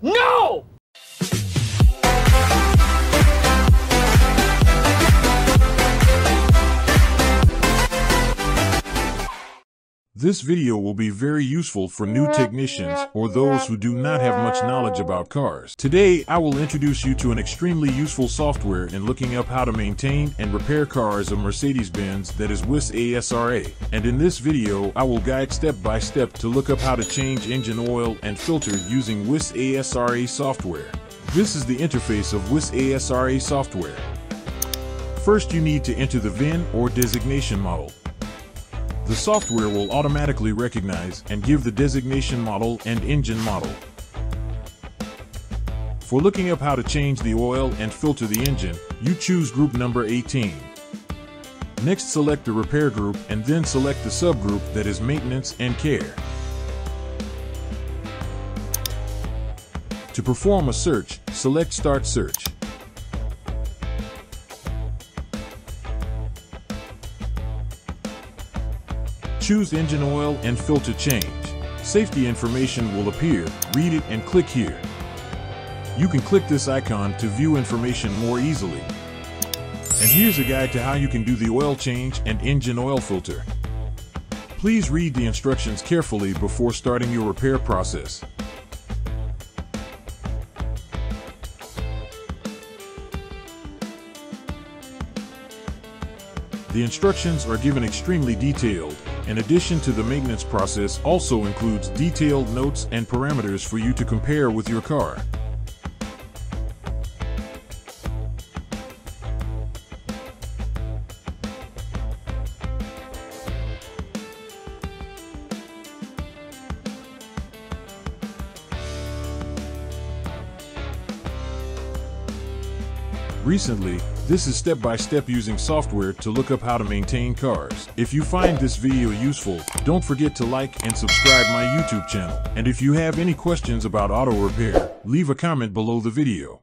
No! This video will be very useful for new technicians or those who do not have much knowledge about cars. Today, I will introduce you to an extremely useful software in looking up how to maintain and repair cars of Mercedes-Benz that is WIS ASRA. And in this video, I will guide step by step to look up how to change engine oil and filter using WIS ASRA software. This is the interface of WIS ASRA software. First, you need to enter the VIN or designation model. The software will automatically recognize and give the designation model and engine model. For looking up how to change the oil and filter the engine, you choose group number 18. Next select the repair group and then select the subgroup that is maintenance and care. To perform a search, select start search. Choose engine oil and filter change. Safety information will appear, read it and click here. You can click this icon to view information more easily. And here's a guide to how you can do the oil change and engine oil filter. Please read the instructions carefully before starting your repair process. The instructions are given extremely detailed. In addition to the maintenance process also includes detailed notes and parameters for you to compare with your car. Recently, this is step-by-step using software to look up how to maintain cars. If you find this video useful, don't forget to like and subscribe my YouTube channel. And if you have any questions about auto repair, leave a comment below the video.